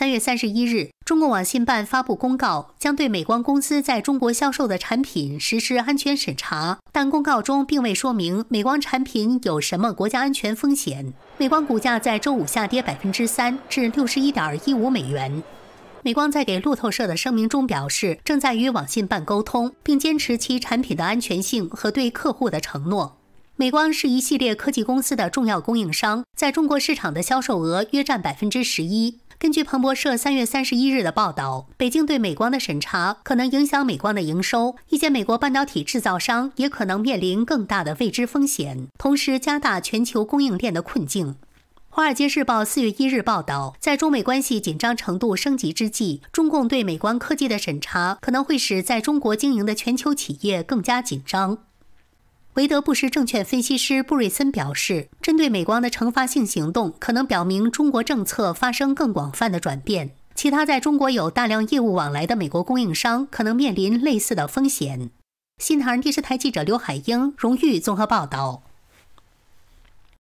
三月三十一日，中国网信办发布公告，将对美光公司在中国销售的产品实施安全审查，但公告中并未说明美光产品有什么国家安全风险。美光股价在周五下跌百分之三，至六十一点一五美元。美光在给路透社的声明中表示，正在与网信办沟通，并坚持其产品的安全性和对客户的承诺。美光是一系列科技公司的重要供应商，在中国市场的销售额约占百分之十一。根据彭博社三月三十一日的报道，北京对美光的审查可能影响美光的营收，一些美国半导体制造商也可能面临更大的未知风险，同时加大全球供应链的困境。《华尔街日报》四月一日报道，在中美关系紧张程度升级之际，中共对美光科技的审查可能会使在中国经营的全球企业更加紧张。韦德布什证券分析师布瑞森表示，针对美光的惩罚性行动可能表明中国政策发生更广泛的转变，其他在中国有大量业务往来的美国供应商可能面临类似的风险。新唐人电视台记者刘海英荣誉综合报道。